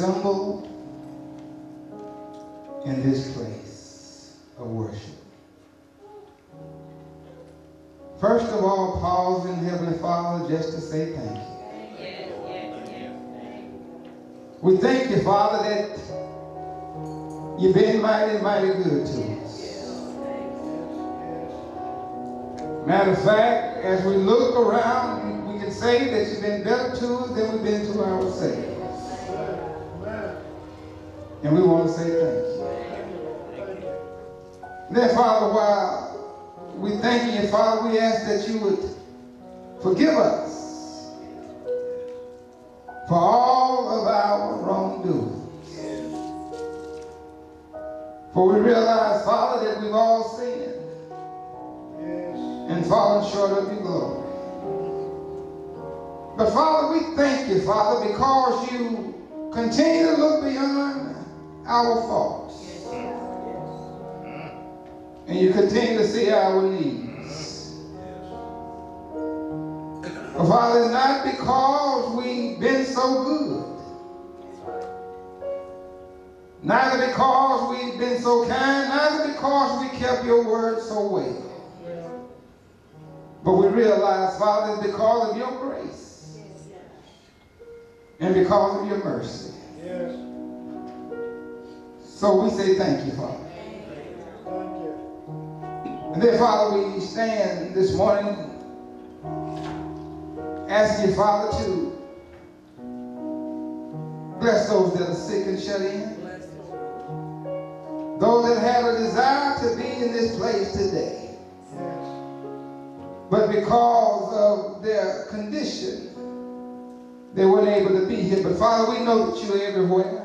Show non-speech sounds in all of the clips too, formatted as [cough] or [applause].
Assembled in this place of worship. First of all, pause in Heavenly Father just to say thank you. We thank you, Father, that you've been mighty, mighty good to us. Matter of fact, as we look around, we can say that you've been better to us than we've been to ourselves. And we want to say thank you. Then, Father, while we thank you, Father. We ask that you would forgive us for all of our wrongdoings. For we realize, Father, that we've all sinned and fallen short of your glory. But Father, we thank you, Father, because you continue to look beyond our faults. And you continue to see our needs. But Father, it's not because we've been so good. Neither because we've been so kind, neither because we kept your word so well. But we realize, Father, it's because of your grace. And because of your mercy. So we say thank you, Father. And then, Father, we stand this morning asking you, Father, to bless those that are sick and shut in. Those that have a desire to be in this place today. But because of their condition, they weren't able to be here. But Father, we know that you're everywhere.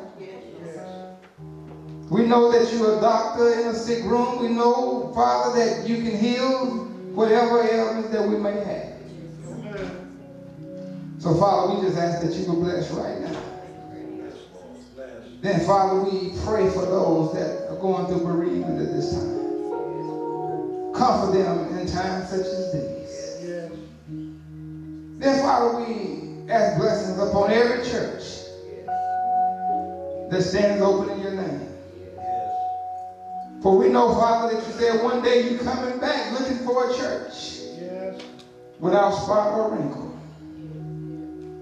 We know that you're a doctor in a sick room. We know, Father, that you can heal whatever ailments that we may have. So, Father, we just ask that you will bless right now. Then, Father, we pray for those that are going through bereavement at this time. Comfort them in times such as these. Then, Father, we ask blessings upon every church that stands open in your name. For we know, Father, that you said one day you're coming back looking for a church yes. without spot or wrinkle.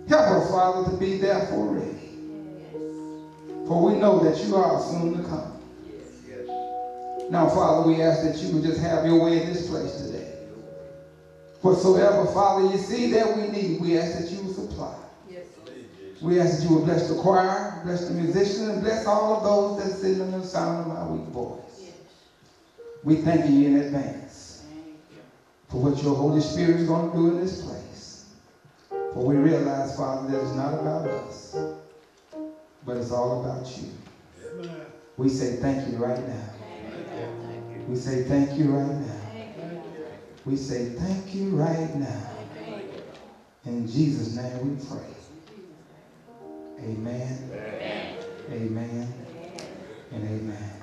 Help us, Father, to be there for ready. For we know that you are soon to come. Now, Father, we ask that you would just have your way in this place today. Whatsoever, Father, you see that we need, we ask that you will supply. Yes. We ask that you will bless the choir, bless the musicians, and bless all of those that sit in the sound of my weak voice. We thank you in advance for what your Holy Spirit is going to do in this place. For we realize, Father, that it's not about us, but it's all about you. We say thank you right now. We say thank you right now. We say thank you right now. In Jesus' name we pray. Amen. Amen. And amen.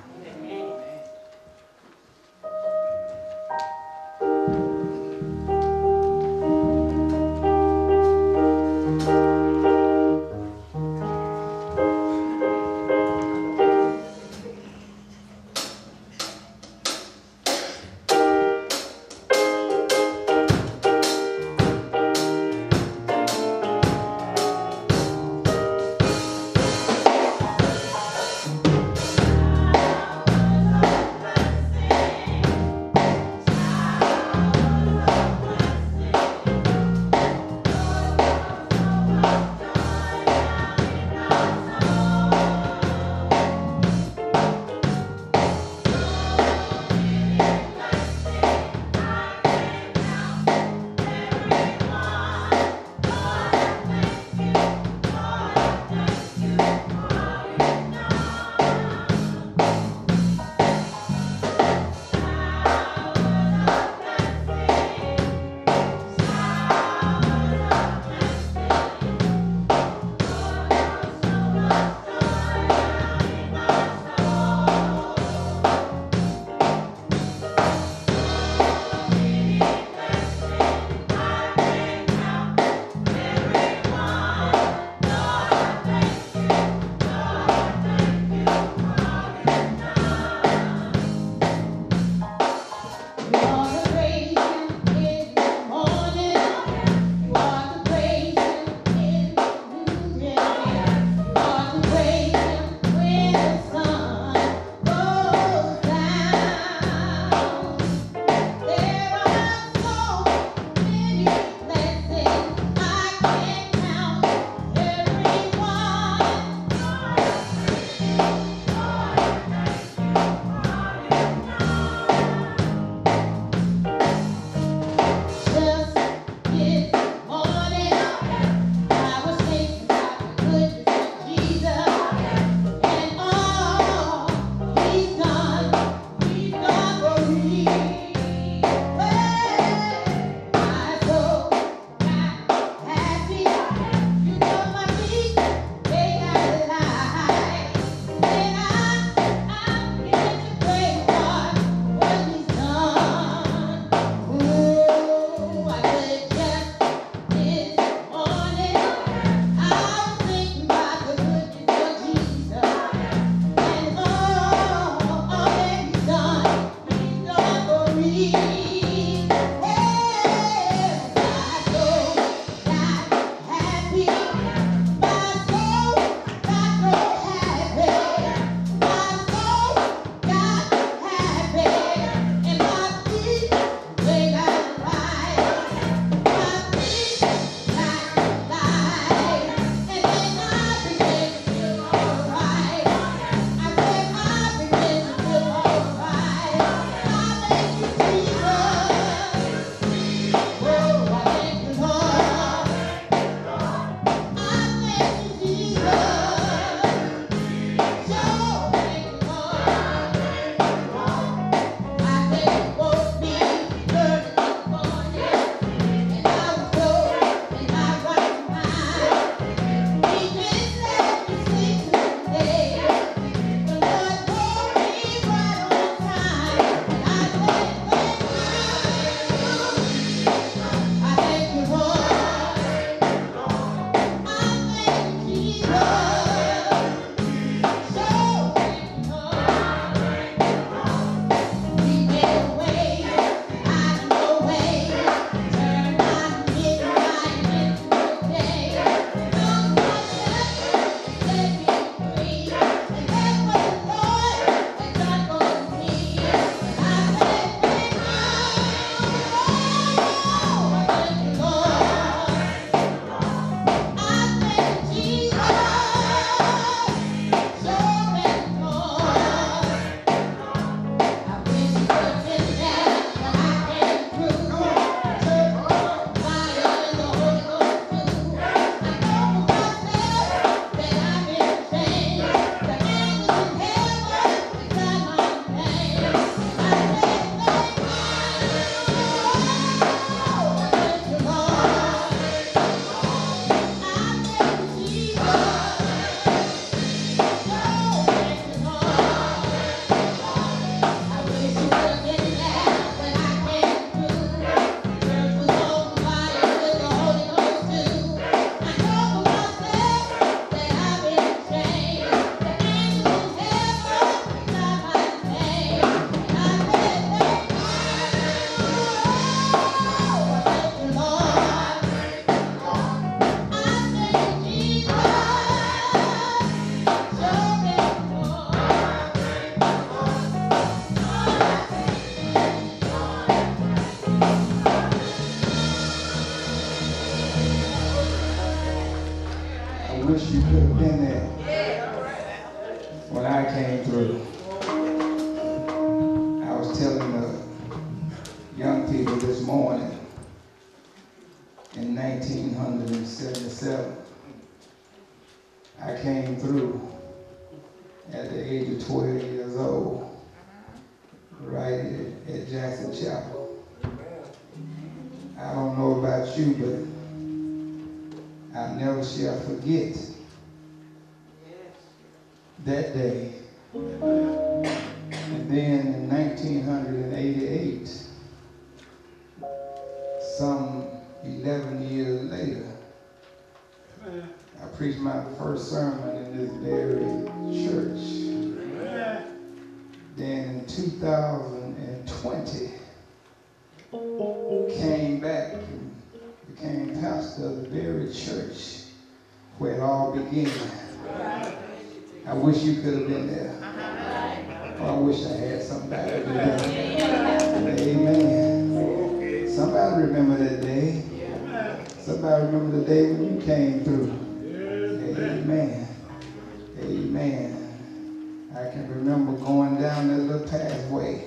Little pathway.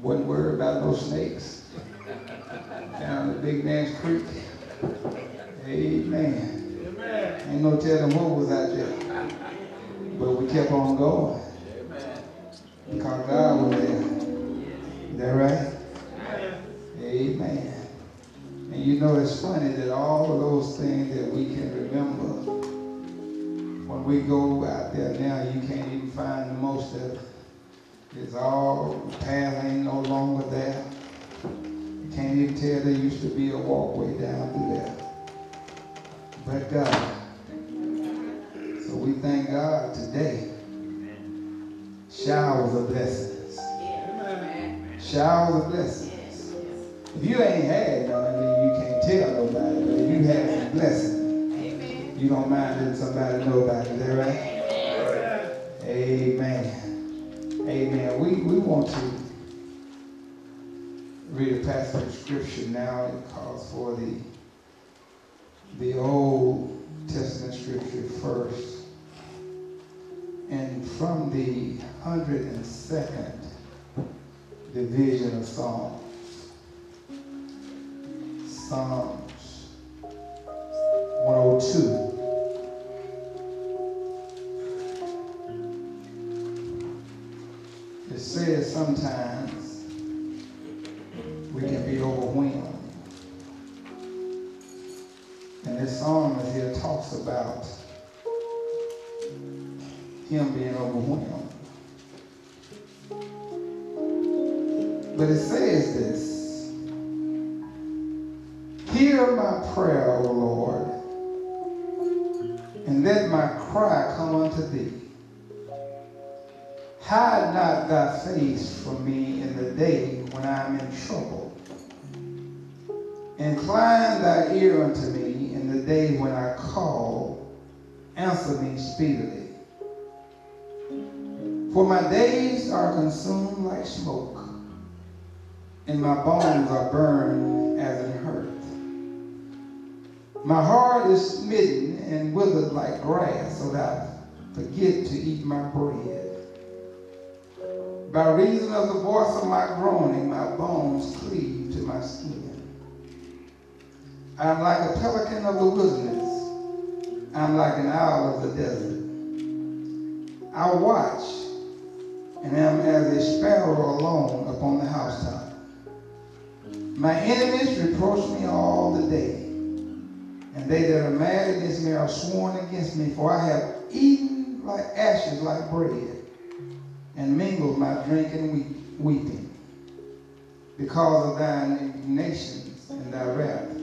Wasn't worried about no snakes. Down the Big Nash Creek. Amen. Ain't no telling what was out there. But we kept on going. Because God was there. Is that right? Amen. And you know, it's funny that all of those things that we can remember, when we go out there now, you can't even find the most of. It's all, the path ain't no longer there. You can't even tell there used to be a walkway down through there. But God. So we thank God today. Showers of blessings. Showers of blessings. If you ain't had none, then you can't tell nobody. But if you had some blessing, you don't mind letting somebody know about it. Is that right? Amen. Amen. We, we want to read a passage of scripture now. It calls for the the Old Testament scripture first. And from the 102nd division of Psalms, Psalms 102. Says sometimes we can be overwhelmed. And this psalmist here talks about him being overwhelmed. But it says this Hear my prayer, O Lord, and let my cry come unto thee. Hide not thy face from me in the day when I am in trouble. Incline thy ear unto me in the day when I call. Answer me speedily. For my days are consumed like smoke, and my bones are burned as in hearth. My heart is smitten and withered like grass, so that I forget to eat my bread. By reason of the voice of my groaning, my bones cleave to my skin. I am like a pelican of the wilderness. I am like an owl of the desert. I watch and am as a sparrow alone upon the housetop. My enemies reproach me all the day, and they that are mad against me are sworn against me, for I have eaten like ashes like bread, and mingled my drink in weeping, because of thine indignations and thy wrath.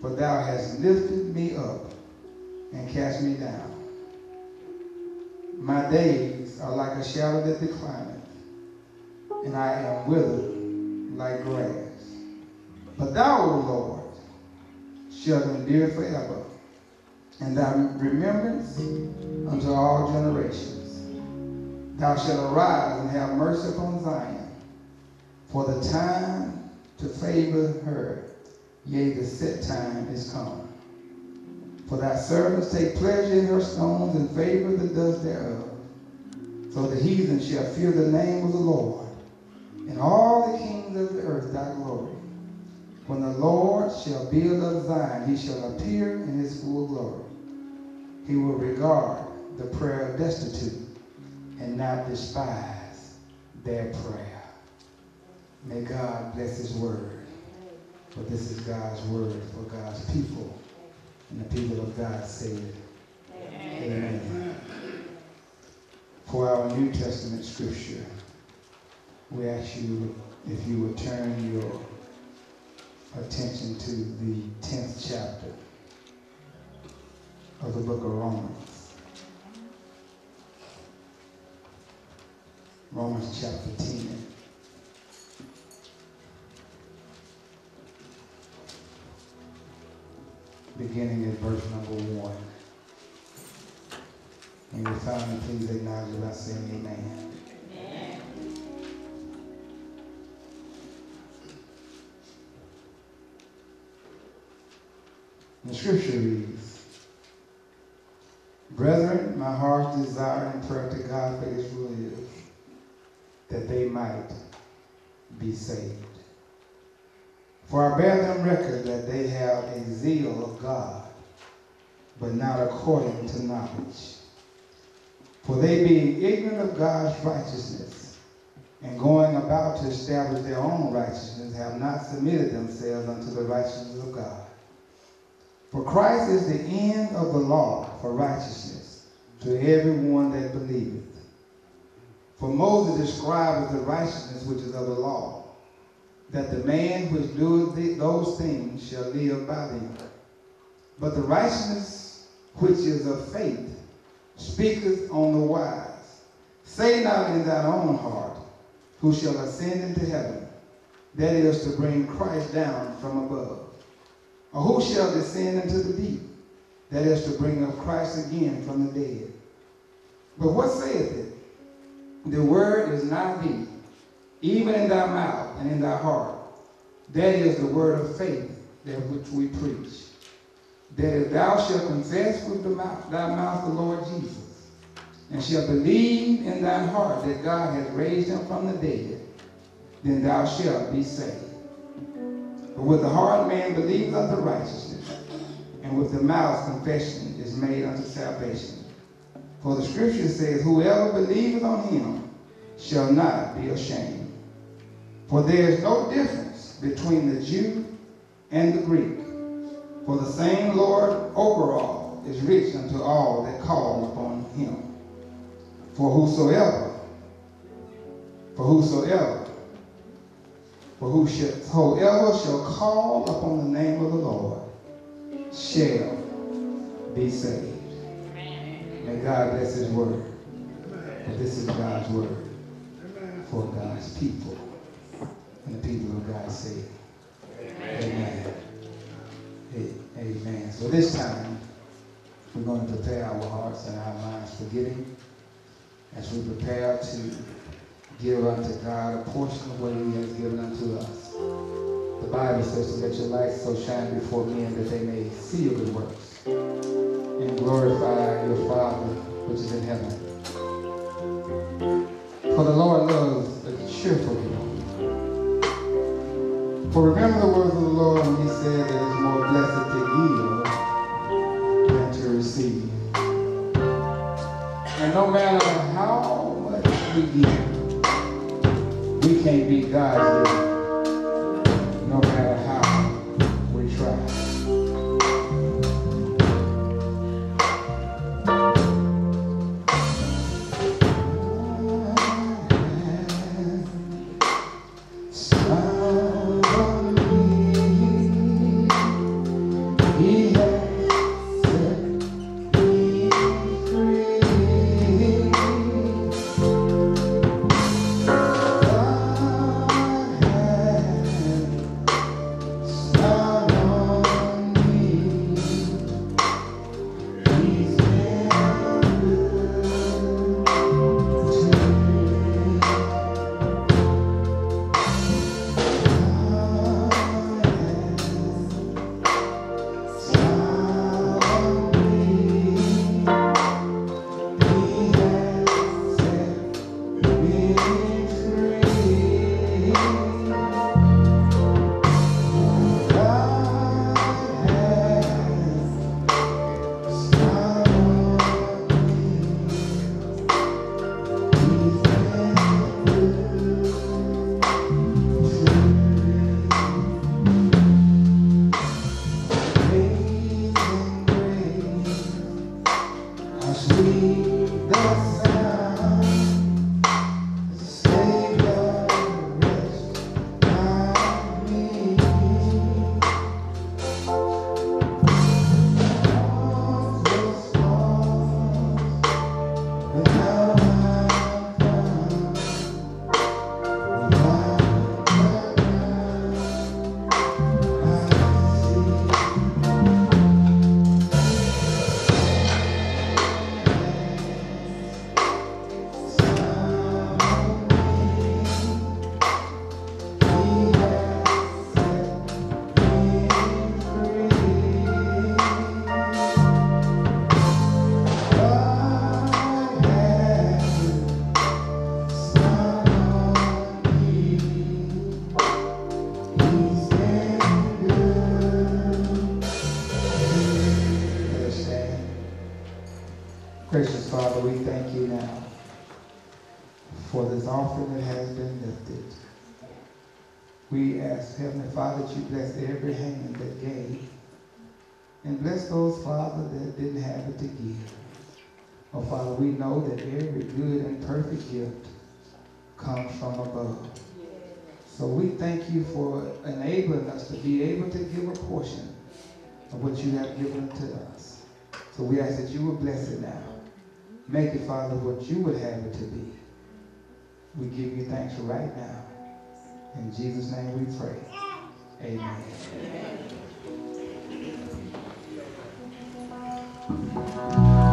For thou hast lifted me up and cast me down. My days are like a shadow that declineth, and I am withered like grass. But thou, O Lord, shalt endure forever, and thy remembrance unto all generations. Thou shalt arise and have mercy upon Zion, for the time to favor her, yea, the set time is come. For thy servants take pleasure in her stones and favor the dust thereof. So the heathen shall fear the name of the Lord, and all the kings of the earth thy glory. When the Lord shall build up Zion, he shall appear in his full glory. He will regard the prayer of destitute and not despise their prayer. May God bless his word. For this is God's word for God's people. And the people of God say it. Amen. Amen. For our New Testament scripture, we ask you if you would turn your attention to the 10th chapter of the book of Romans. Romans chapter 10. Beginning at verse number 1. And you find me, please acknowledge it by saying amen. amen. The scripture reads, Brethren, my heart's desire and prayer to God for Israel is that they might be saved. For I bear them record that they have a zeal of God, but not according to knowledge. For they being ignorant of God's righteousness and going about to establish their own righteousness have not submitted themselves unto the righteousness of God. For Christ is the end of the law for righteousness to everyone that believeth. For Moses describes the righteousness which is of the law, that the man which doeth those things shall live by them. But the righteousness which is of faith speaketh on the wise. Say not in thine own heart, who shall ascend into heaven, that is to bring Christ down from above. Or who shall descend into the deep, that is to bring up Christ again from the dead. But what saith it? The word is not thee, even in thy mouth and in thy heart. That is the word of faith that which we preach that if thou shalt confess with the mouth, thy mouth the Lord Jesus, and shalt believe in thine heart that God hath raised him from the dead, then thou shalt be saved. But with the heart man believes unto righteousness, and with the mouth confession is made unto salvation. For the scripture says, Whoever believeth on him shall not be ashamed. For there is no difference between the Jew and the Greek for the same Lord over all is rich unto all that call upon him. For whosoever, for whosoever, for whosoever shall call upon the name of the Lord shall be saved. May God bless his word. For this is God's word for God's people. And the people of God say, Amen. Amen. Amen. So this time, we're going to prepare our hearts and our minds for giving as we prepare to give unto God a portion of what he has given unto us. The Bible says, to let your light so shine before men that they may see your good works and glorify your Father which is in heaven. For the Lord loves a cheerful people. For remember the words of the Lord when he said that it's more blessed to give than to receive. And no matter how much we give, we can't beat God's has been lifted. We ask, Heavenly Father, that you bless every hand that gave. And bless those, Father, that didn't have it to give. Oh, Father, we know that every good and perfect gift comes from above. So we thank you for enabling us to be able to give a portion of what you have given to us. So we ask that you will bless it now. Make it, Father, what you would have it to be. We give you thanks right now. In Jesus' name we pray. Amen. Well,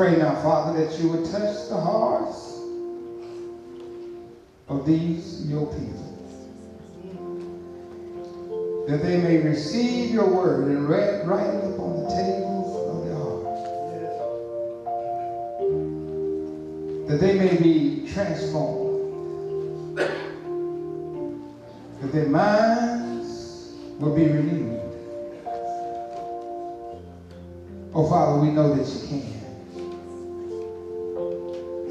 pray now, Father, that you would touch the hearts of these your people that they may receive your word and write, it upon the tables of their heart. That they may be transformed. That their minds will be renewed. Oh, Father, we know that you can.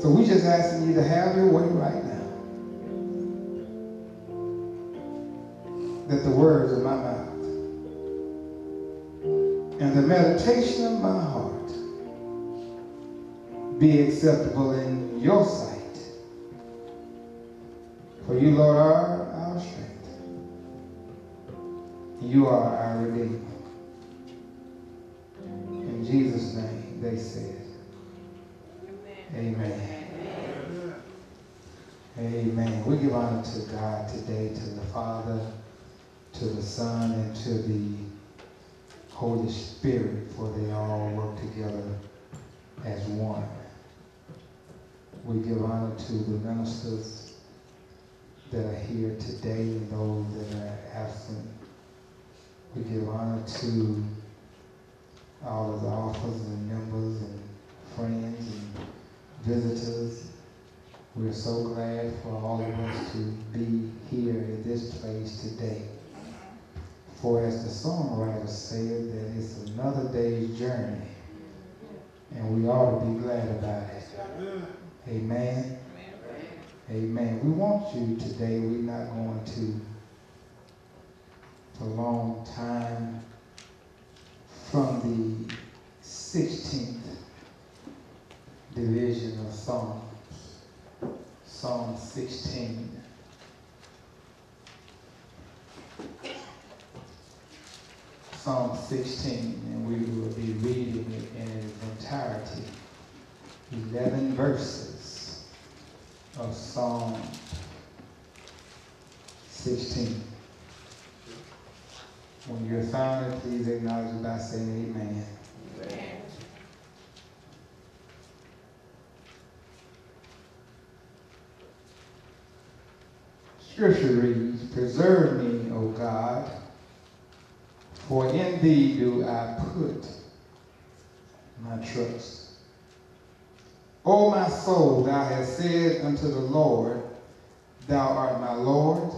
So we just asking you to have your way right now. that the words of my mouth and the meditation of my heart be acceptable in your sight. For you, Lord, are our strength. You are our Redeemer. To the Holy Spirit, for they all work together as one. We give honor to the ministers that are here today and those that are absent. We give honor to all of the officers and members and friends and visitors. We're so glad for all of us to be here in this place today. For as the songwriter said, that it's another day's journey. And we ought to be glad about it. Amen. Amen. We want you today, we're not going to prolong time from the 16th division of Psalms. Psalm 16. Psalm 16, and we will be reading it in its entirety. 11 verses of Psalm 16. When you're found please acknowledge it by saying amen. Scripture reads, Preserve me, O God, for in thee do I put my trust. O my soul, thou hast said unto the Lord, Thou art my Lord,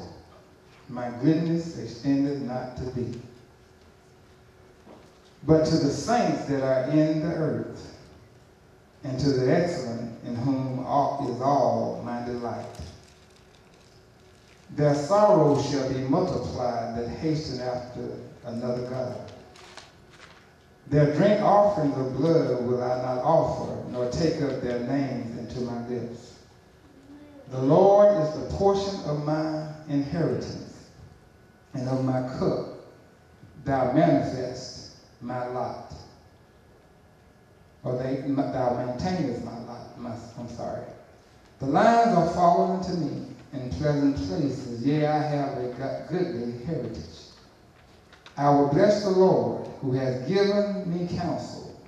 my goodness extendeth not to thee, but to the saints that are in the earth, and to the excellent in whom all is all my delight. Their sorrows shall be multiplied that hasten after another God. Their drink offerings of blood will I not offer, nor take up their names into my lips. The Lord is the portion of my inheritance, and of my cup thou manifest my lot. Or they, my, thou maintainest my lot. My, I'm sorry. The lines are fallen to me in pleasant places. Yea, I have a goodly heritage. I will bless the Lord who has given me counsel.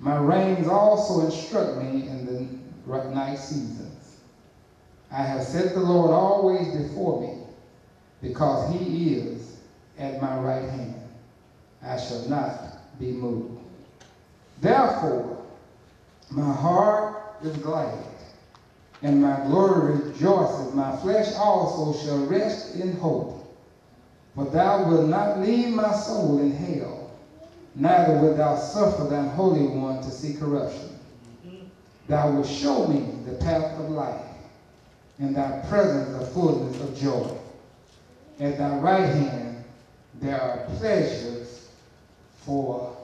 My reins also instruct me in the night seasons. I have set the Lord always before me, because he is at my right hand. I shall not be moved. Therefore, my heart is glad, and my glory rejoices. My flesh also shall rest in hope. For thou wilt not leave my soul in hell, neither wilt thou suffer thine Holy One to see corruption. Thou wilt show me the path of life, and thy presence the fullness of joy. At thy right hand there are pleasures for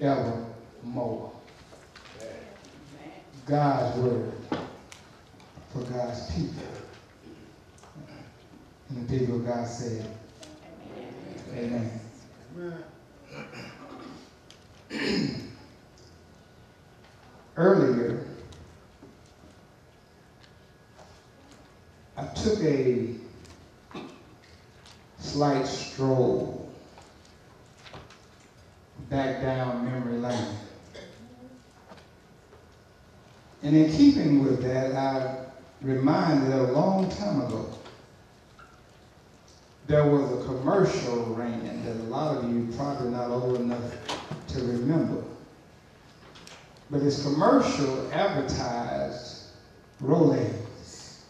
evermore. God's word for God's people. And the people of God said, Amen. [clears throat] Earlier, I took a slight stroll back down memory lane. And in keeping with that, I reminded a long time ago there was a commercial ran that a lot of you probably not old enough to remember. But this commercial advertised Rolaids.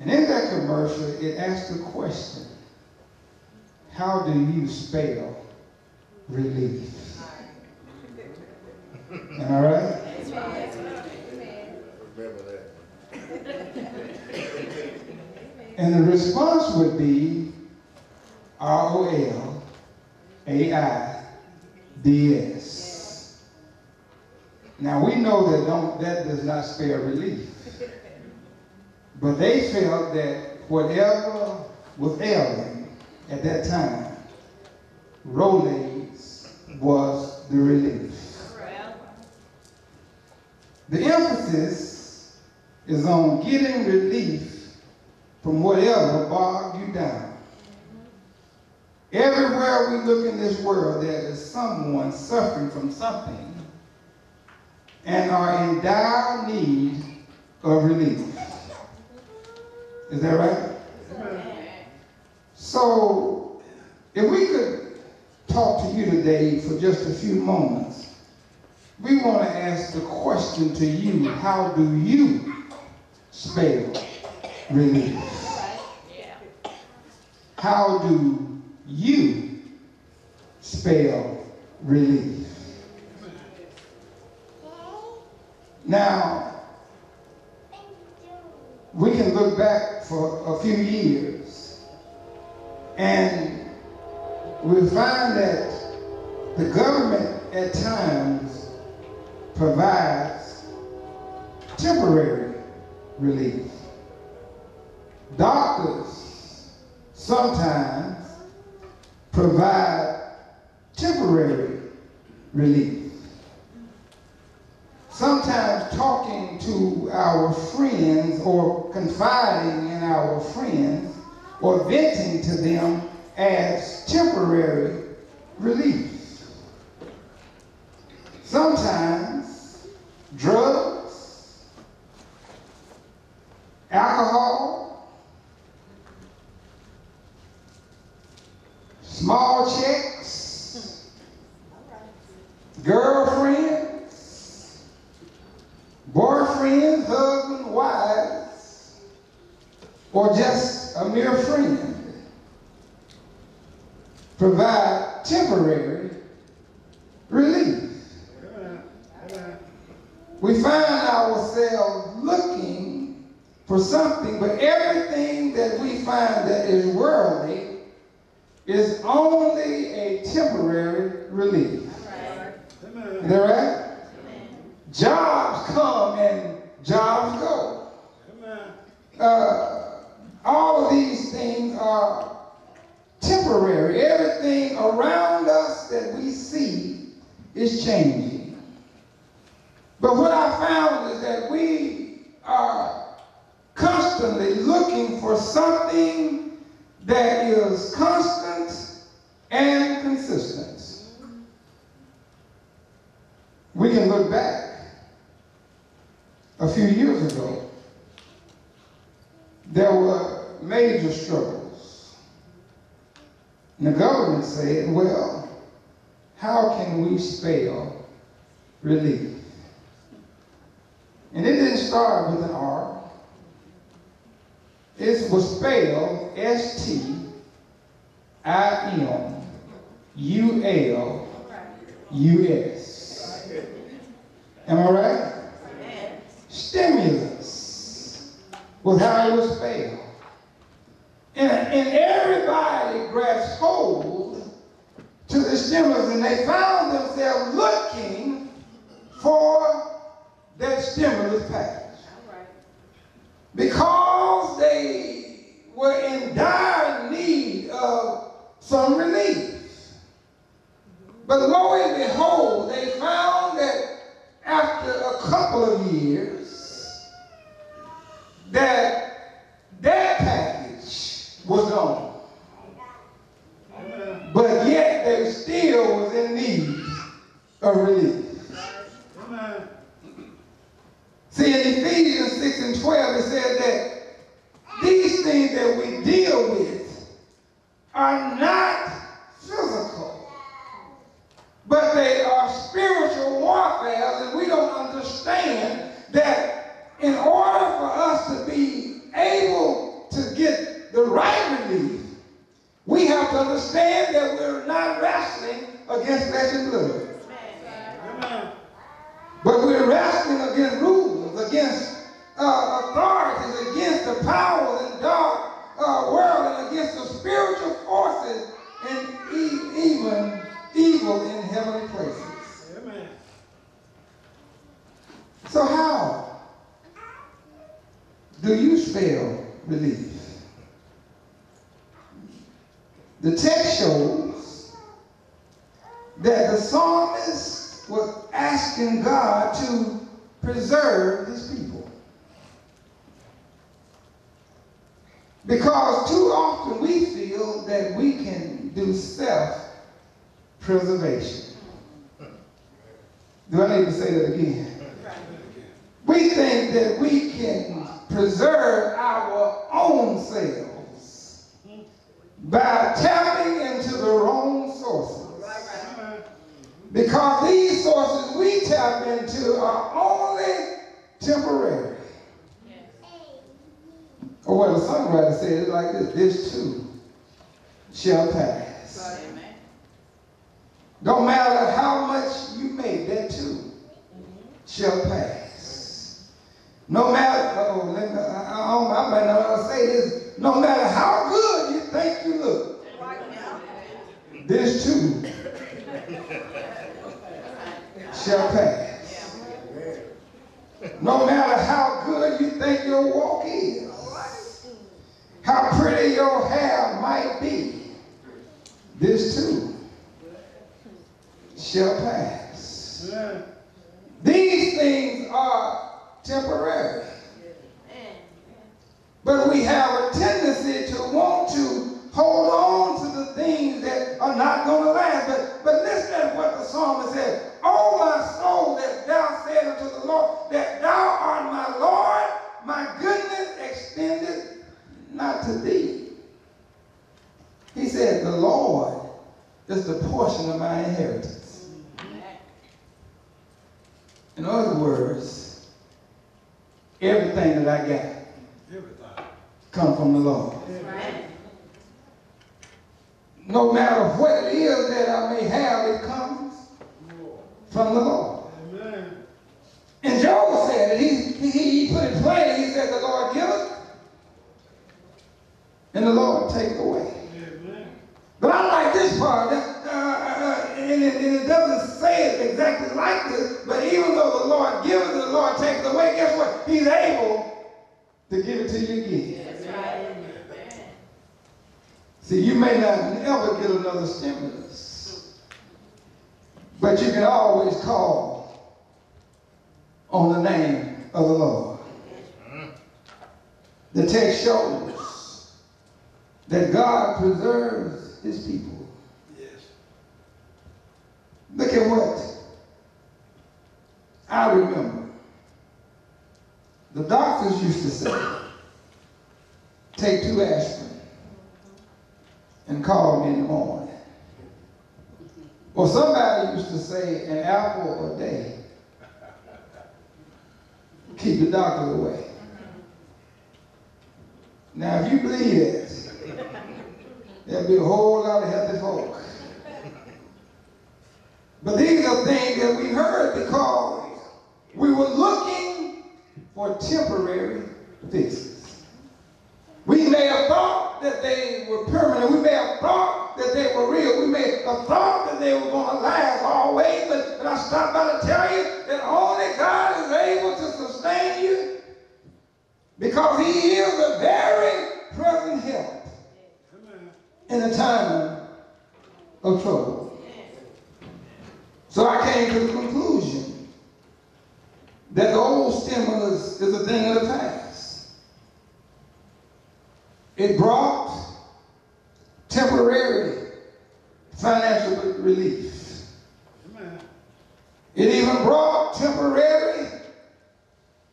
And in that commercial, it asked the question, how do you spell relief? Am I right? Remember that. [laughs] And the response would be R O L A I D S. Now we know that don't, that does not spell relief. But they felt that whatever was ailing at that time, Rolaids was the relief. The emphasis is on getting relief from whatever bogged you down. Everywhere we look in this world, there is someone suffering from something and are in dire need of relief. Is that right? So, if we could talk to you today for just a few moments, we want to ask the question to you how do you spell relief? How do you spell relief? Now, we can look back for a few years and we find that the government at times provides temporary relief. Doctors sometimes provide temporary relief. Sometimes talking to our friends or confiding in our friends or venting to them as temporary relief. Sometimes drugs, alcohol, small checks, girlfriends, boyfriends, husbands, wives, or just are not physical, but they are spiritual warfare, and we don't understand that in order for us to be able to get the right relief, we have to understand that we're not wrestling against flesh and blood. But we're wrestling against rulers, against uh, authorities, against the powers in dark uh, world, and against the spiritual forces and e- even evil in heavenly places. Amen. So how do you spell relief? The text shows that the psalmist was asking God to preserve his people. Because too often we feel that we can do self-preservation. Do I need to say that again? We think that we can preserve our own selves by tapping into the wrong sources. Because these sources we tap into are only temporary. Or what the songwriter said like this, this too shall pass. Don't matter how much you make, that too shall pass. No matter, oh, let me, I, I, I might not to say this, no matter how good you think you look, this too shall pass. No matter how good you think your walk is, how pretty your hair might be, this too shall pass. These things are temporary. But we have a tendency to want to hold on to the things that are not going to last. But, but listen to what the psalmist said. Oh, my soul, that thou said unto the Lord, that thou art my Lord, my goodness extended not to thee. He said, the Lord is the portion of my inheritance. In other words, Everything that I got Everything. come from the Lord. Right. No matter what it is that I may have, it comes from the Lord. Amen. And Job said it. He, he, he put it plain. He said, the Lord giveth and the Lord taketh away. Amen. But I like this part. That, uh, uh, and, it, and it doesn't is exactly like this, but even though the Lord gives it, the Lord takes it away, guess what? He's able to give it to you again. That's right. See, you may not ever get another stimulus, but you can always call on the name of the Lord. The text shows that God preserves his people. Look at what I remember. The doctors used to say, take two aspirin and call me in the morning. Or somebody used to say, an apple a day. Keep the doctor away. Now, if you believe that, there'll be a whole lot of healthy folk. But these are things that we heard because we were looking for temporary fixes. We may have thought that they were permanent. We may have thought that they were real. We may have thought that they were going to last always. But, but I stopped by to tell you that only God is able to sustain you because he is a very present help in a time of trouble. So I came to the conclusion that the old stimulus is a thing of the past. It brought temporary financial relief. It even brought temporary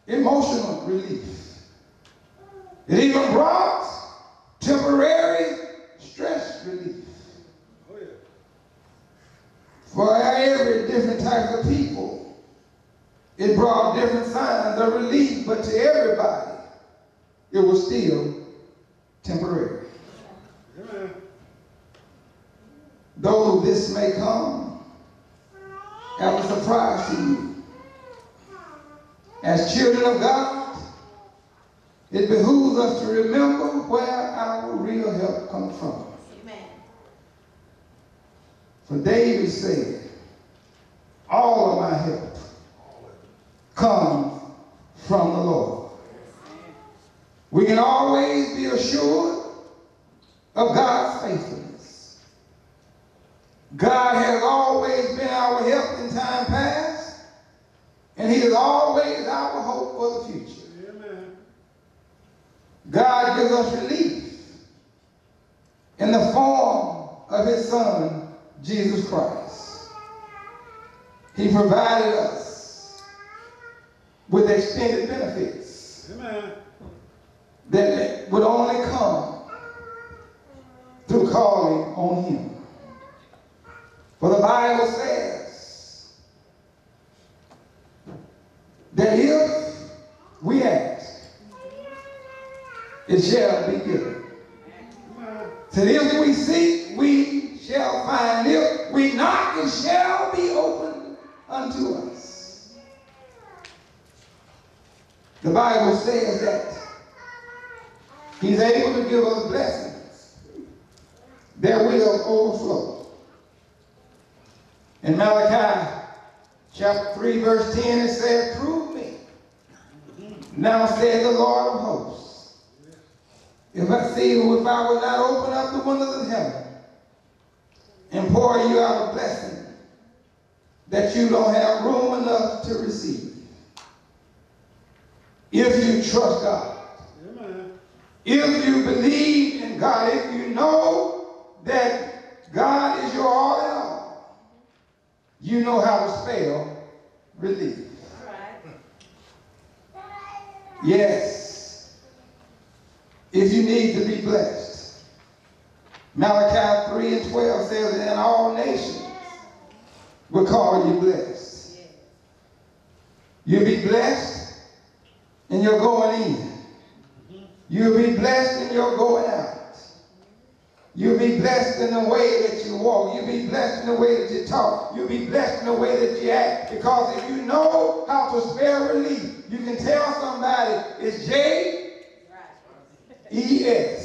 emotional relief. It even brought temporary stress relief. For every different type of people, it brought different signs of relief, but to everybody, it was still temporary. Though this may come as a surprise to you, as children of God, it behooves us to remember where our real help comes from. For David said, all of my help comes from the Lord. We can always be assured of God's faithfulness. God has always been our help in time past, and He is always our hope for the future. Amen. God gives us relief in the form of His Son, Jesus Christ. He provided us with extended benefits Amen. that would only come through calling on Him. For the Bible says that if we ask, it shall be given. To So if we seek, we shall find. it. we knock, it shall be opened unto us. The Bible says that He's able to give us blessings that will overflow. In Malachi chapter 3, verse 10, it says, Prove me. Now said the Lord of hosts. If I see if I will not open up the windows of heaven and pour you out a blessing that you don't have room enough to receive. If you trust God, Amen. if you believe in God, if you know that God is your all in all, you know how to spell relief. Right. Yes. If you need to be blessed. Malachi 3 and 12 says, and all nations will call you blessed. You'll be blessed in you're going in. You'll be blessed in you're going out. You'll be blessed in the way that you walk. You'll be blessed in the way that you talk. You'll be blessed in the way that you act. Because if you know how to spell relief, you can tell somebody it's J. E S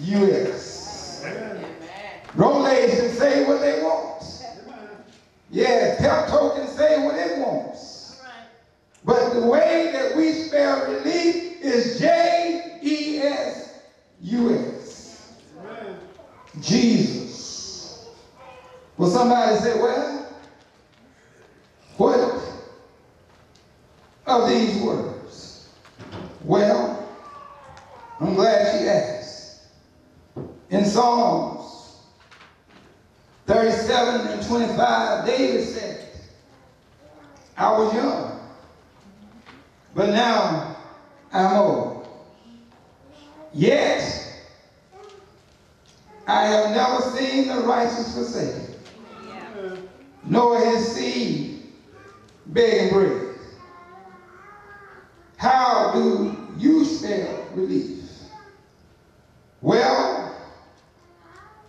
U S. Amen. Can say what they want. Yeah, Pepto can say what it wants. But the way that we spell relief is is J E S U S. Jesus. Well, somebody said, well, what of these words? Well, I'm glad she asked. In Psalms 37 and 25, David said, I was young, but now I'm old. Yet I have never seen the righteous forsaken, nor his seed begging bread. How do you spell relief? Well,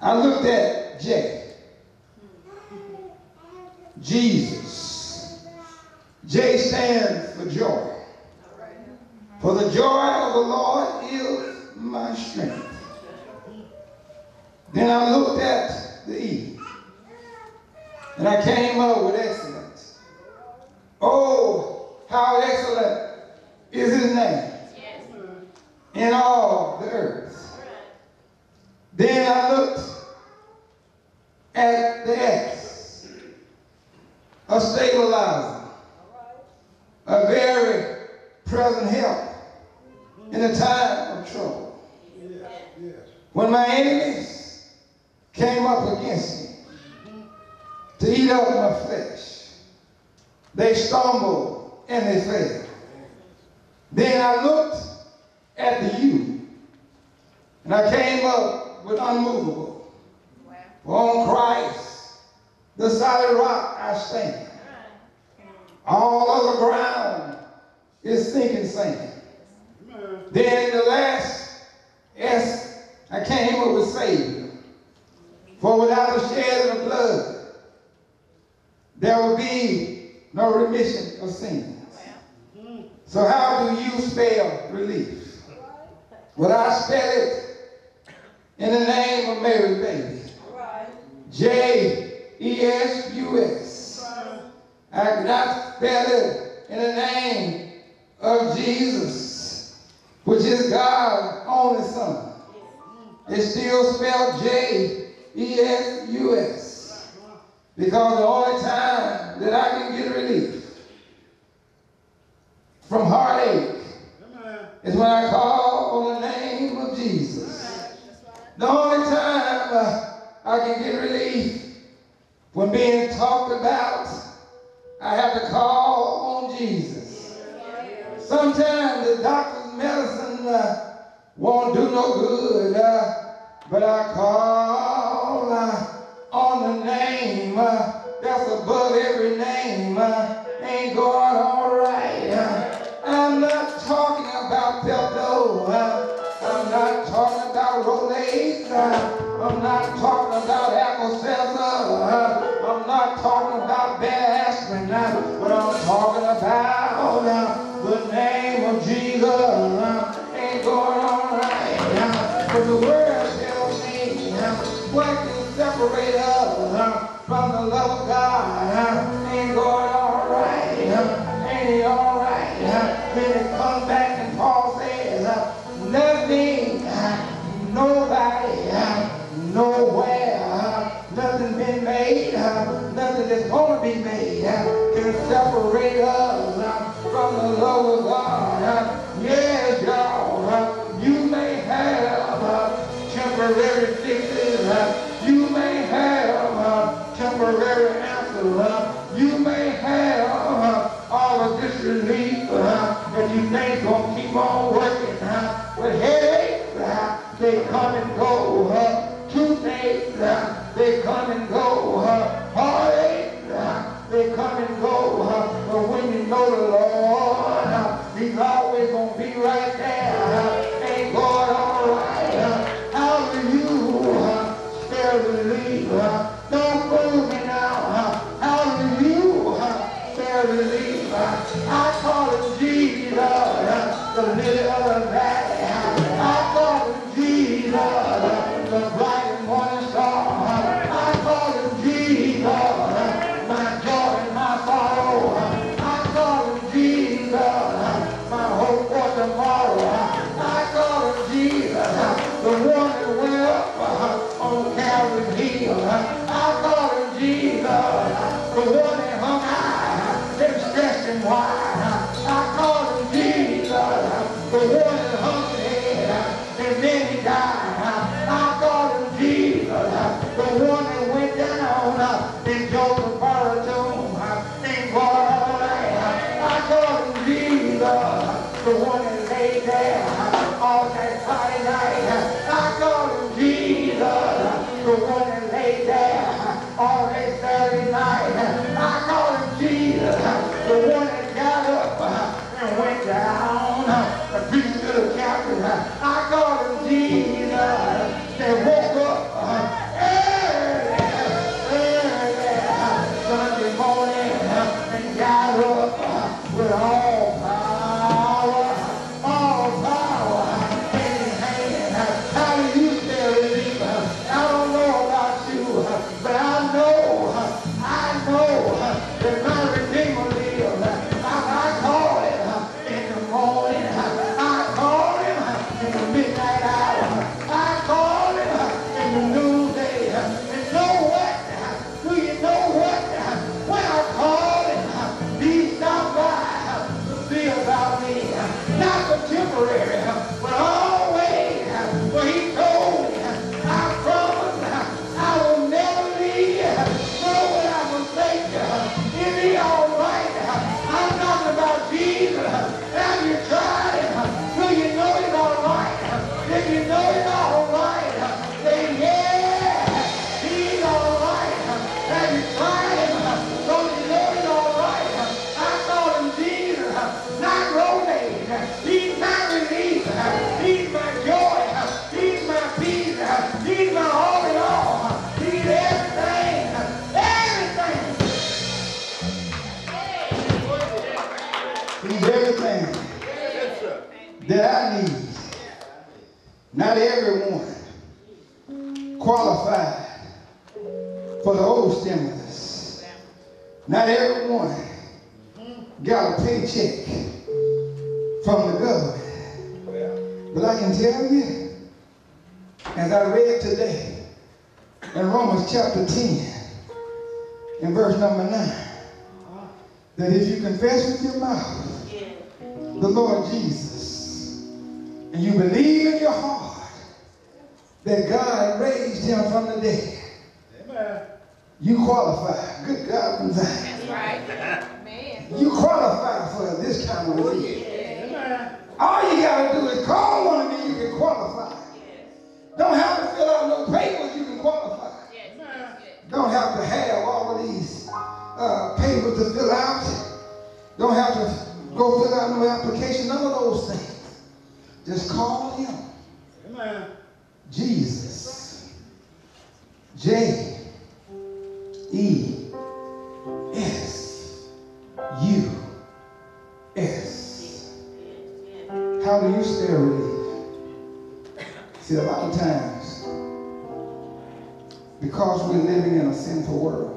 I looked at J. Jesus. J stands for joy. For the joy of the Lord is my strength. Then I looked at the E. And I came up with excellence. Oh, how excellent is his name in all the earth. Then I looked at the X, a stabilizer, a very present help in a time of trouble. When my enemies came up against me to eat up my flesh, they stumbled and they fell. Then I looked at the U, and I came up with unmovable. On Christ, the solid rock I stand. All other ground is sinking sand. Then the last S, I came up with Savior. For without the shed of blood, there will be no remission of sins. So how do you spell relief? Well, I spell it in the name of Mary Baby. J E S U S. I cannot spell it in the name of Jesus, which is God's only Son. It's still spelled J E S U S. Because the only time that I can get relief from heartache is when I call on the name of Jesus. The only time uh, I can get relief when being talked about, I have to call on Jesus. Sometimes the doctor's medicine uh, won't do no good, uh, but I call uh, on the name uh, that's above every name. Uh, ain't going all right. Uh, I'm not talking about Pepto. I'm not talking about Rolaids. Uh, I'm not talking about apple Uh, I'm not talking about Bayer aspirin. Uh, but I'm talking about uh, the name of Jesus. He's everything that I need. Not everyone qualified for the old stimulus. Not everyone got a paycheck from the government. But I can tell you, as I read today in Romans chapter 10, in verse number 9, that if you confess with your mouth the Lord Jesus, and you believe in your heart that God raised him from the dead, you qualify. Good God from Zion. That's right. Man. You qualify for this kind of relief. All you gotta do is call one of me, you can qualify. Don't have to fill out no papers, you can qualify. Yes. Yes. Don't have to have all of these uh, papers to fill out. Don't have to go fill out no application, none of those things. Just call him. Amen. Jesus. J E S U S. How do you stay relief? See, a lot of times, because we're living in a sinful world,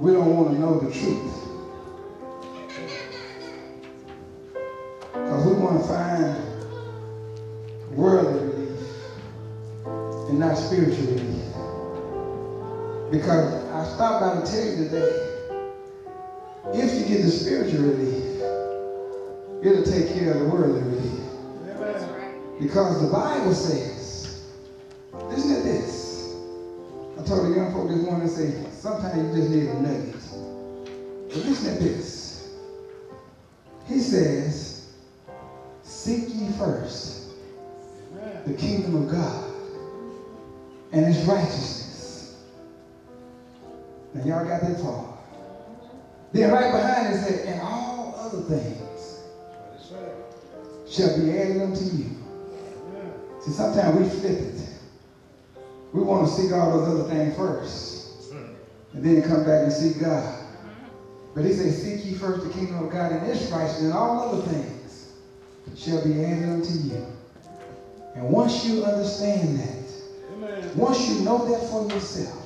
we don't want to know the truth. Because we want to find worldly relief and not spiritual relief. Because I stopped by to tell you today, if you get the spiritual relief, it'll take care of the worldly relief. Because the Bible says, say, sometimes you just need a nugget. But listen to this. He says, seek ye first the kingdom of God and his righteousness. Now y'all got that far. Then right behind it said, and all other things shall be added unto you. See, sometimes we flip it. We want to seek all those other things first and then come back and see God. But he said, Seek ye first the kingdom of God and His righteousness, and all other things shall be added unto you. And once you understand that, Amen. once you know that for yourself,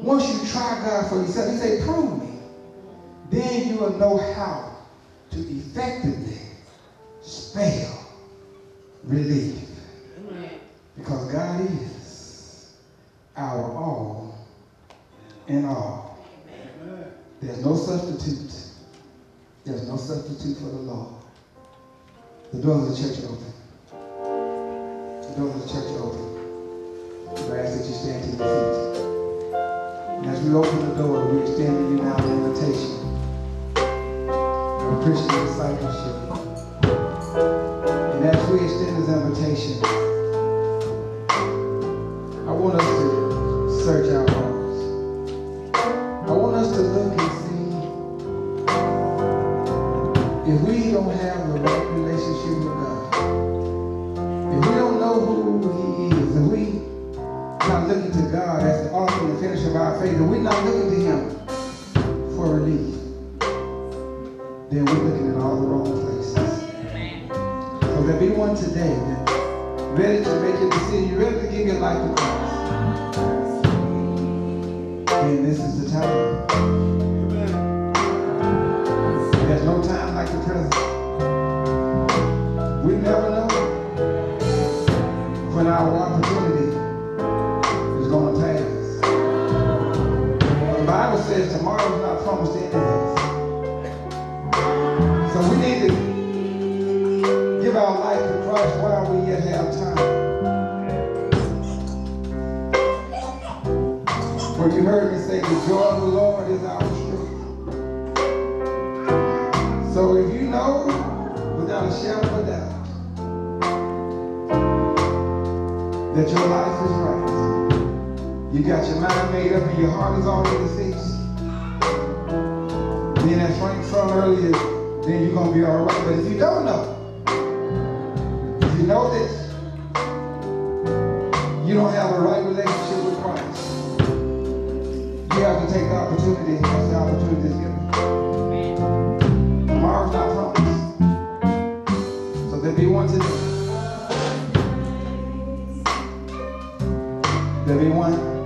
once you try God for yourself, he said, Prove me. Then you will know how to effectively spell relief. Amen. Because God is our all and all. Amen. There's no substitute. There's no substitute for the Lord. The doors of the church are open. The doors of the church are open. I ask that you stand to your feet. And as we open the door, we extend to you now the invitation. Your Christian discipleship. And as we extend this invitation, I want us to search out Everyone.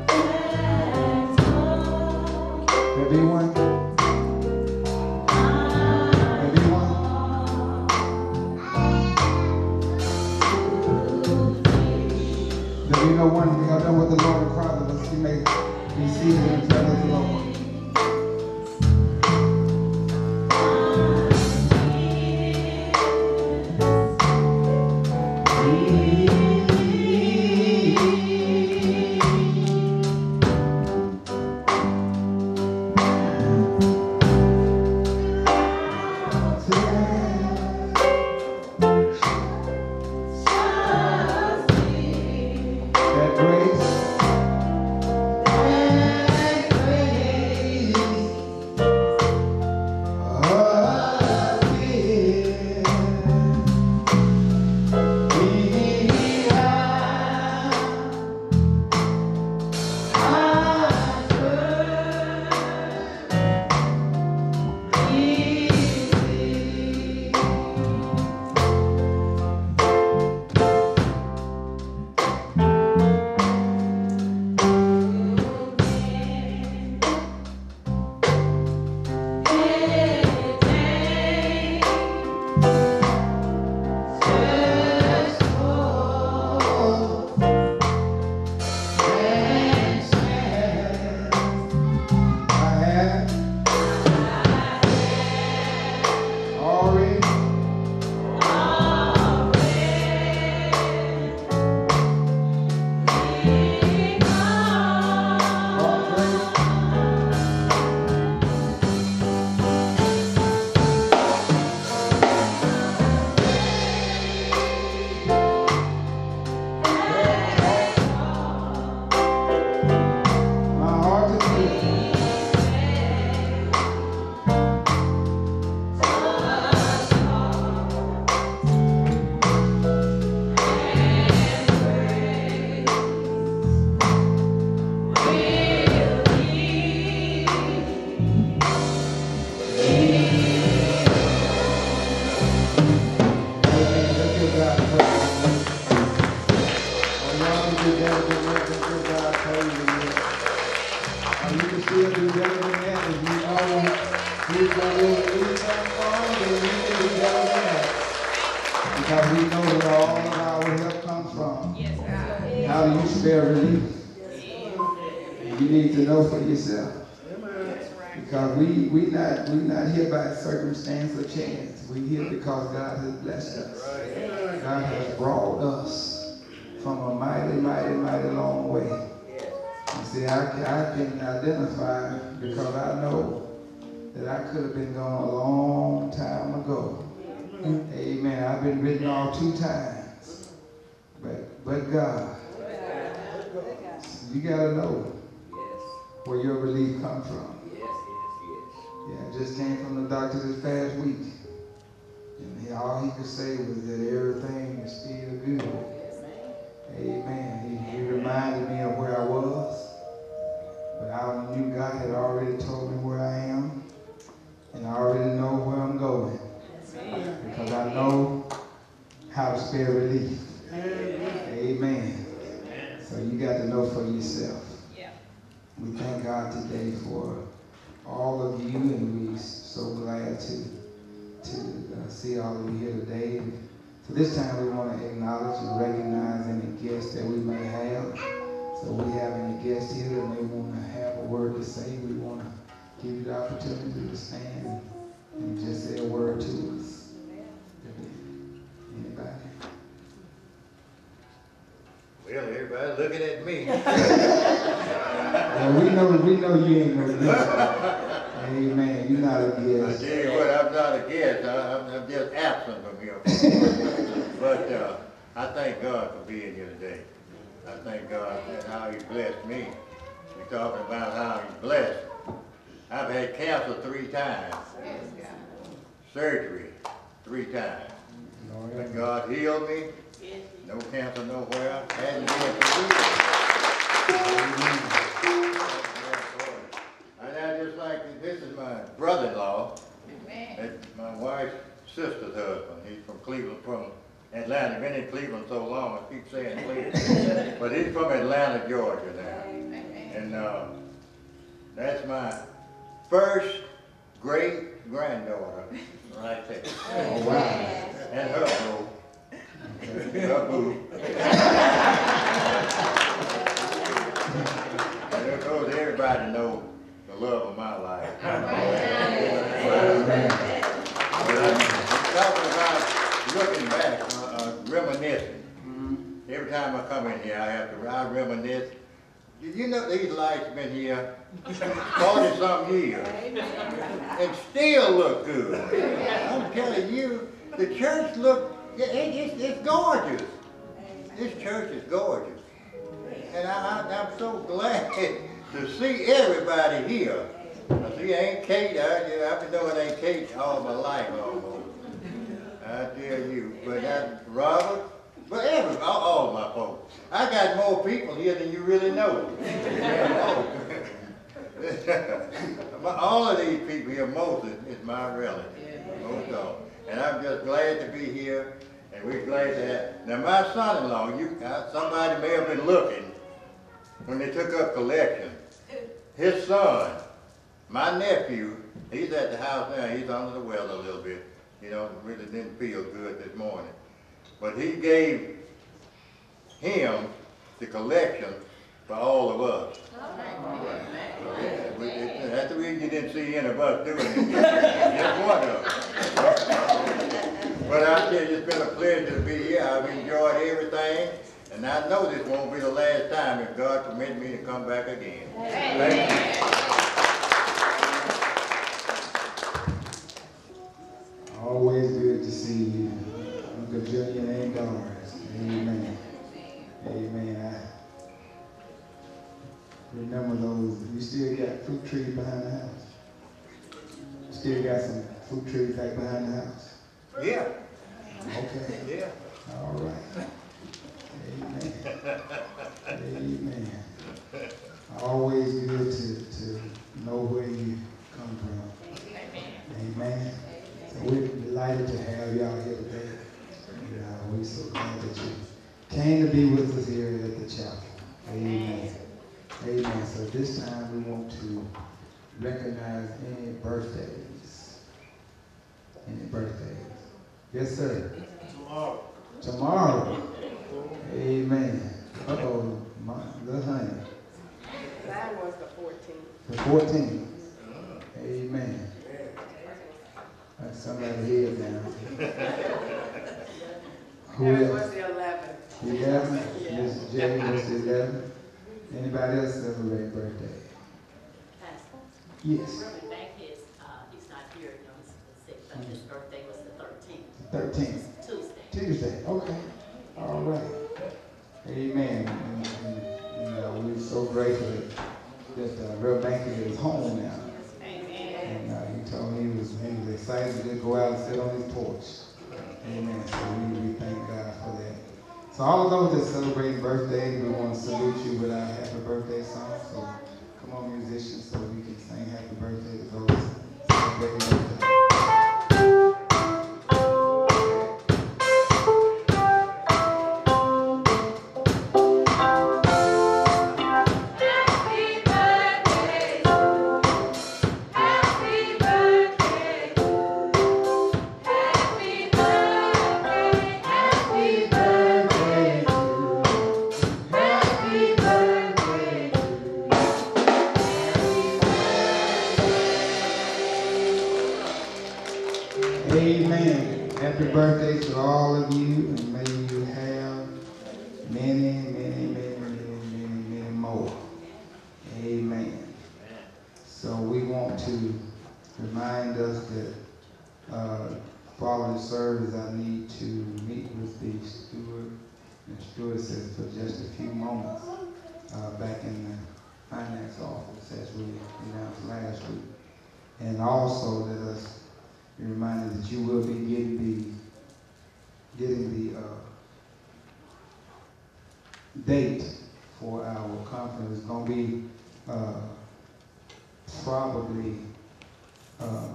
Because we know where all of our help comes from. Yes, God. How you spare relief? Yes, you need to know for yourself. Because we we not we not here by circumstance or chance. We here because God has blessed us. God has brought us from a mighty, mighty, mighty long way. You see, I, I can identify because I know that I could have been gone a long time ago. Amen. I've been written off two times. But but God. You gotta know where your relief comes from. Yeah, I just came from the doctor this past week. And he, all he could say was that everything is still good. Amen. He, he reminded me of where I was. But I knew God had already told me where I am. And I already know where I'm going. Because I know how to spare relief. Amen. So you got to know for yourself. We thank God today for all of you, and we're so glad to to uh, see all of you here today. So this time we want to acknowledge and recognize any guests that we may have. So we have any guests here that may want to have a word to say. We want to give you the opportunity to stand and just say a word to us. Anybody? Well, everybody looking at me. [laughs] Well, we know we know you ain't no guest. Amen. You're not a guest. I tell you what, I'm not a guest, I, I'm, I'm just absent from here. [laughs] But, uh, I thank God for being here today. I thank God for how he blessed me. You're talking about how he blessed. I've had cancer three times, surgery three times. But God healed me, no cancer nowhere, hadn't been for. And I just like, this is my brother-in-law, Amen. that's my wife's sister's husband. He's from Cleveland, from Atlanta. Been in Cleveland so long, I keep saying Cleveland. But he's from Atlanta, Georgia now. Amen. And, uh, that's my first great granddaughter, right there. Oh, wow. And her boo. Her boo. And of course, everybody know the love of my life. Amen. But I'm talking about looking back, uh, uh, reminiscing. Every time I come in here, I have to, I reminisce. You you know, these lights been here forty some years and still look good. I'm telling you, the church look, it, it- it's, gorgeous. This church is gorgeous. And I, I, I'm so glad [laughs] to see everybody here. I see Aunt Kate, I, I've been knowing Aunt Kate all my life almost. I tell you, but that Robert, but every, all, all my folks. I got more people here than you really know. [laughs] All of these people here, most is, is my relative, most of them. And I'm just glad to be here, and we're glad to have, now my son-in-law, you, uh, somebody may have been looking when they took up collection. His son, my nephew, he's at the house now, he's under the weather a little bit. You know, really didn't feel good this morning. But he gave him the collection for all of us. Yeah, we- it- That's the reason you didn't see any of us doing it. Just one of them. But I tell you, it's been a pleasure to be here. I've enjoyed everything. And I know this won't be the last time if God permits me to come back again. Thank you. Always good to see you. Uncle Junior and Doris. Amen. Amen. Remember those. You still got fruit trees behind the house? Still got some fruit trees back behind the house? Yeah, Okay. yeah. All right. Amen. Amen. Always good to, to know where you come from. Amen. So we're delighted to have y'all here today. And, uh, we're so glad that you came to be with us here at the chapel. Amen. Amen. So this time we want to recognize any birthdays. Any birthdays? Yes, sir. Tomorrow. Tomorrow. Amen. Uh-oh, my little honey. Mine was the fourteenth. The fourteenth. Amen. That's somebody here now. Who Mine else? was the eleventh. Eleven, Yeah. Miss J, Miss Eleven. Anybody else celebrate birthday? Pastor, Yes, Reverend Bankhead, uh, he's not here, you know, he's sick, but his birthday was the thirteenth, thirteenth, Tuesday. Tuesday, okay, all right. Amen, and, and, you know, we're so grateful that, that, uh, Reverend Bankhead is home now. Amen. And, uh, he told me he was, he was excited to go out and sit on his porch. Amen, so we, we thank God for that. So all of those that celebrate birthdays, we want to salute you with our happy birthday song. So come on, musicians, so we can sing happy birthday to those celebrating for just a few moments uh, back in the finance office as we announced last week. And also let us be reminded that you will be getting the, getting the, uh, date for our conference. It's gonna be, uh, probably, uh,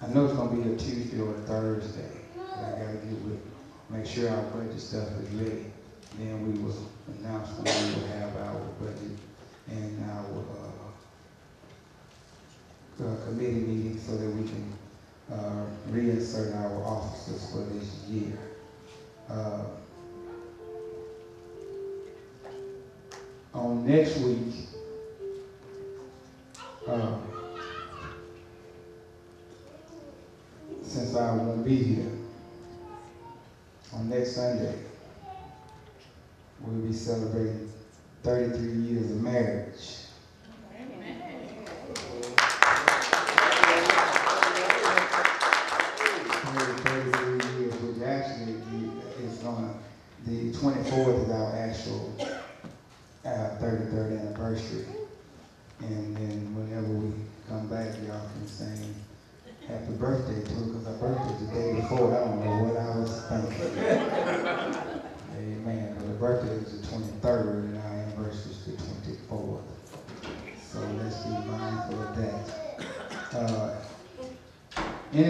I know it's gonna be a Tuesday or a Thursday. I gotta get with, make sure our budget stuff is ready. Then we will announce when we will have our budget and our, uh, uh, committee meeting so that we can uh, reinsert our officers for this year. Uh, On next week,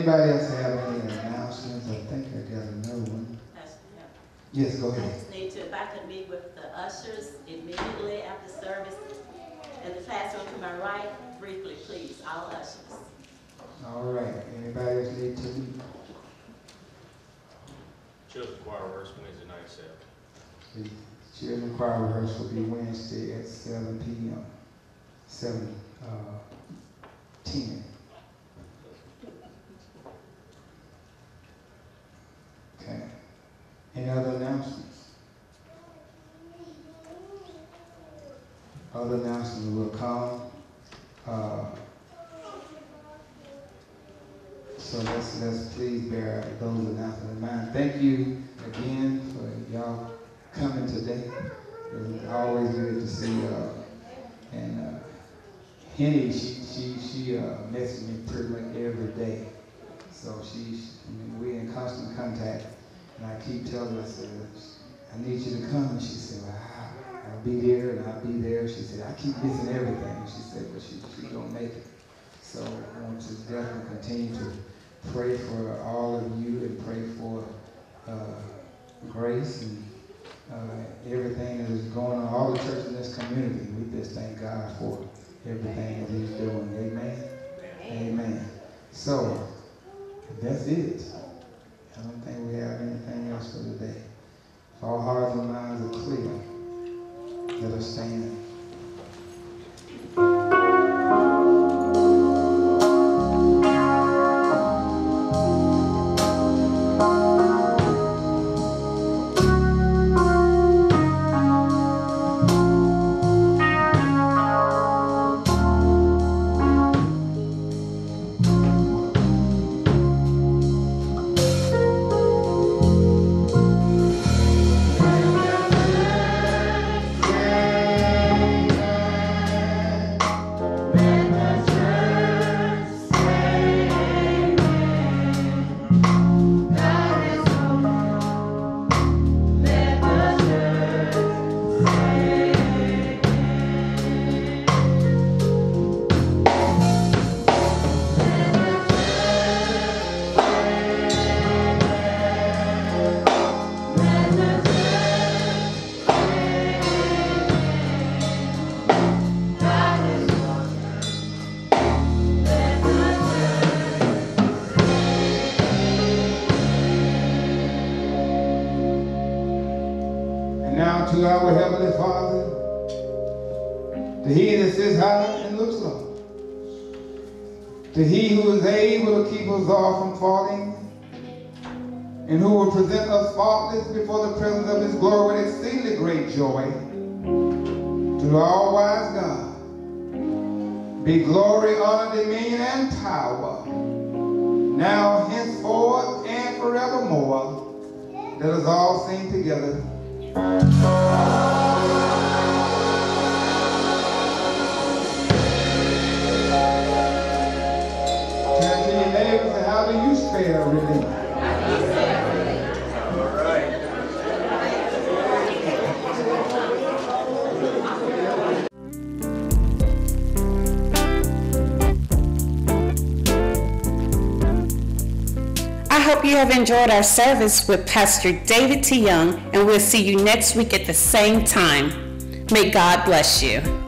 Anybody else have any announcements? I think I got another one. Pastor, Yes, go yeah. I ahead. just need to, if I could meet with the ushers immediately after service in the classroom to my right, briefly, please, all ushers. All right, anybody else need to meet? Children's choir rehearsal Wednesday night at seven. The children's choir rehearsal will be Wednesday at seven P M. Seven, uh, ten. Okay. Any other announcements? Other announcements will come. Uh, So let's, let's please bear those announcements in mind. Thank you again for y'all coming today. It's always good to see, uh, and, uh, Henny, she, she, she, uh, me pretty much every day. So she's, I mean, we're in constant contact, and I keep telling her, I said, I need you to come, and she said, well, I'll be there, and I'll be there. Said, I keep missing everything, she said, but she, she gonna make it. So I want to definitely continue to pray for all of you and pray for uh, grace and uh, everything that is going on, all the churches in this community. We just thank God for everything that He's doing. Amen. Amen. So that's it. I don't think we have anything else for today. If all hearts and minds are clear, enjoyed our service with Pastor David T. Young, and we'll see you next week at the same time. May God bless you.